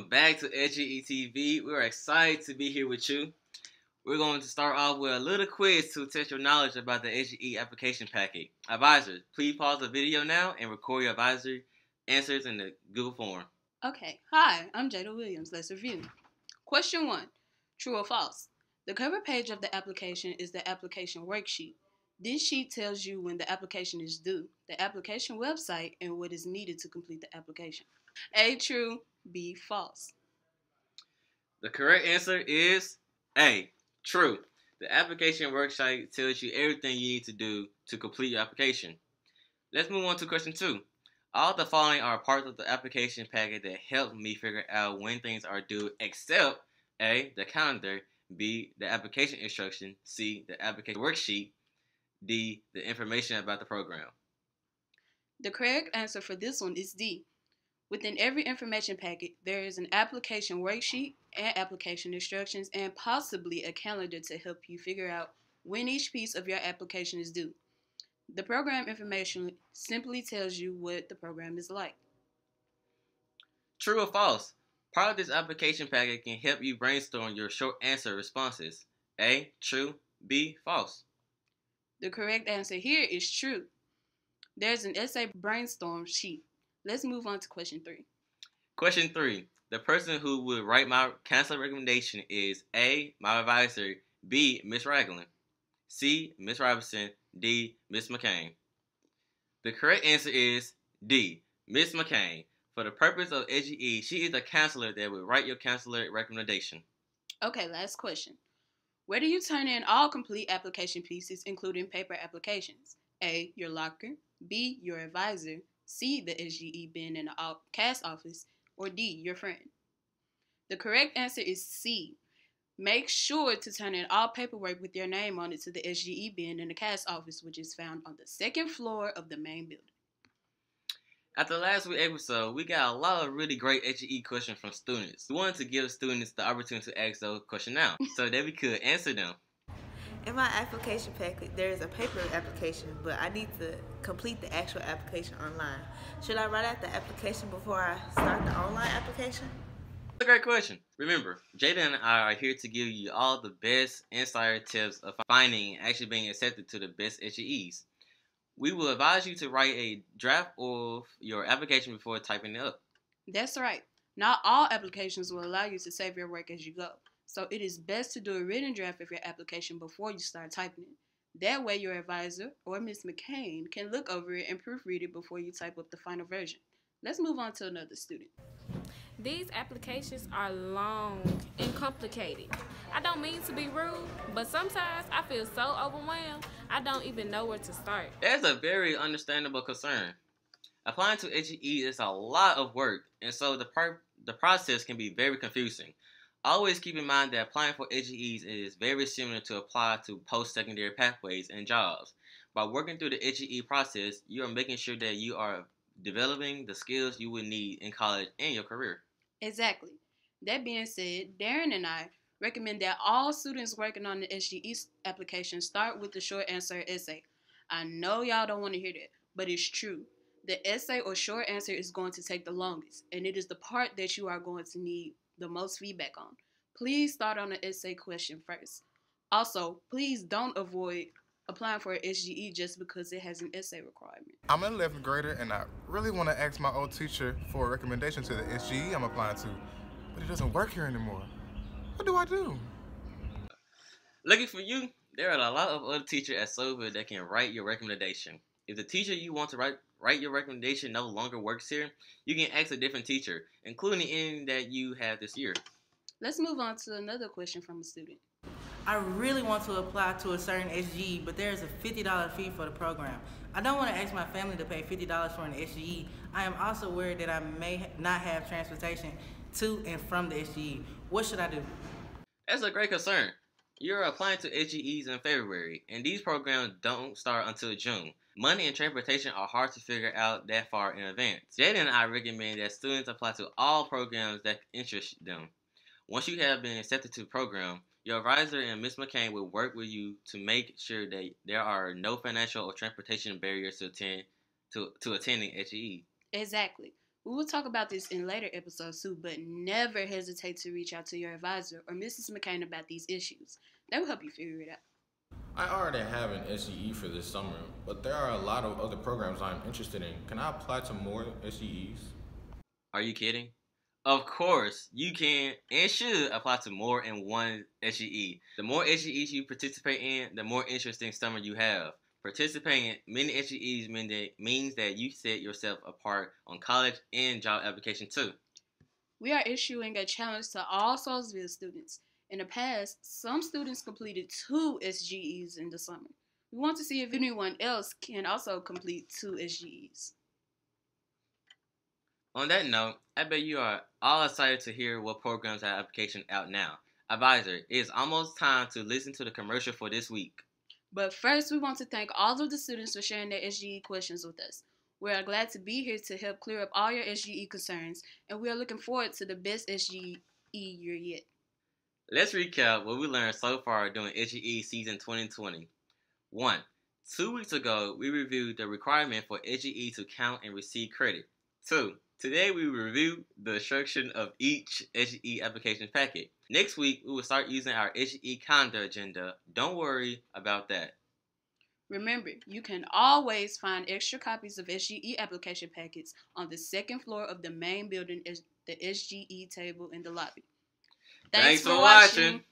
Welcome back to SGE ETV. We're excited to be here with you. We're going to start off with a little quiz to test your knowledge about the SGE application packet. Advisors, please pause the video now and record your advisor answers in the Google form. Okay, hi, I'm Jada Williams. Let's review. Question one True or false? The cover page of the application is the application worksheet. This sheet tells you when the application is due, the application website, and what is needed to complete the application. A true, B false. The correct answer is A true. The application worksite tells you everything you need to do to complete your application. Let's move on to question two. All the following are parts of the application packet that help me figure out when things are due, except A, the calendar, B, the application instruction, C, the application worksheet, D, the information about the program. The correct answer for this one is D. Within every information packet, there is an application worksheet and application instructions and possibly a calendar to help you figure out when each piece of your application is due. The program information simply tells you what the program is like. True or false? Part of this application packet can help you brainstorm your short answer responses. A. True. B. False. The correct answer here is true. There's an essay brainstorm sheet. Let's move on to question three. Question three. The person who would write my counselor recommendation is A. My advisor. B. Miss Ragland. C. Miss Robinson. D. Miss McCain. The correct answer is D. Miss McCain. For the purpose of SGE, she is the counselor that will write your counselor recommendation. Okay, last question. Where do you turn in all complete application pieces, including paper applications? A. Your locker. B. Your advisor. C. The SGE bin in the CAS office. Or D. Your friend. The correct answer is C. Make sure to turn in all paperwork with your name on it to the SGE bin in the CAS office, which is found on the second floor of the main building. After last week's episode, we got a lot of really great SGE questions from students. We wanted to give students the opportunity to ask those questions now so that we could answer them. In my application packet, there is a paper application, but I need to complete the actual application online. Should I write out the application before I start the online application? That's a great question. Remember, Jada and I are here to give you all the best insider tips of finding and actually being accepted to the best SGEs. We will advise you to write a draft of your application before typing it up. That's right. Not all applications will allow you to save your work as you go. So it is best to do a written draft of your application before you start typing it. That way, your advisor or Ms. McCain can look over it and proofread it before you type up the final version. Let's move on to another student. These applications are long and complicated. I don't mean to be rude, but sometimes I feel so overwhelmed, I don't even know where to start. That's a very understandable concern. Applying to SGE is a lot of work, and so the, per- the process can be very confusing. Always keep in mind that applying for SGEs is very similar to apply to post-secondary pathways and jobs. By working through the SGE process, you are making sure that you are developing the skills you will need in college and your career. Exactly. That being said, Darren and I recommend that all students working on the SGE application start with the short answer essay. I know y'all don't want to hear that, but it's true. The essay or short answer is going to take the longest, and it is the part that you are going to need the most feedback on. Please start on the essay question first. Also, please don't avoid applying for an SGE just because it has an essay requirement. I'm an 11th grader and I really want to ask my old teacher for a recommendation to the SGE I'm applying to, but it doesn't work here anymore. What do I do? Lucky for you, there are a lot of other teachers at Sova that can write your recommendation. If the teacher you want to write write your recommendation no longer works here, you can ask a different teacher, including any that you have this year. Let's move on to another question from a student. I really want to apply to a certain SGE, but there's a $50 fee for the program. I don't want to ask my family to pay $50 for an SGE. I am also worried that I may not have transportation to and from the SGE. What should I do? That's a great concern. You're applying to SGEs in February, and these programs don't start until June. Money and transportation are hard to figure out that far in advance. Jaden and I recommend that students apply to all programs that interest them. Once you have been accepted to the program, your advisor and Ms. McCain will work with you to make sure that there are no financial or transportation barriers to attend to, to attending SGE. Exactly. We will talk about this in later episodes too, but never hesitate to reach out to your advisor or Mrs. McCain about these issues. They will help you figure it out. I already have an SGE for this summer, but there are a lot of other programs I'm interested in. Can I apply to more SGEs? Are you kidding? Of course, you can and should apply to more than one SGE. The more SGEs you participate in, the more interesting summer you have. Participating in many SGEs means that you set yourself apart on college and job application too. We are issuing a challenge to all Salisbury students. In the past, some students completed two SGEs in the summer. We want to see if anyone else can also complete two SGEs. On that note, I bet you are all excited to hear what programs have application out now. Advisor, it is almost time to listen to the commercial for this week. But first, we want to thank all of the students for sharing their SGE questions with us. We are glad to be here to help clear up all your SGE concerns, and we are looking forward to the best SGE year yet. Let's recap what we learned so far during SGE season 2020. 1. Two weeks ago, we reviewed the requirement for SGE to count and receive credit. 2. Today, we review the structure of each SGE application packet. Next week, we will start using our SGE calendar agenda. Don't worry about that. Remember, you can always find extra copies of SGE application packets on the second floor of the main building, at the SGE table in the lobby. Thanks, Thanks for watching. watching.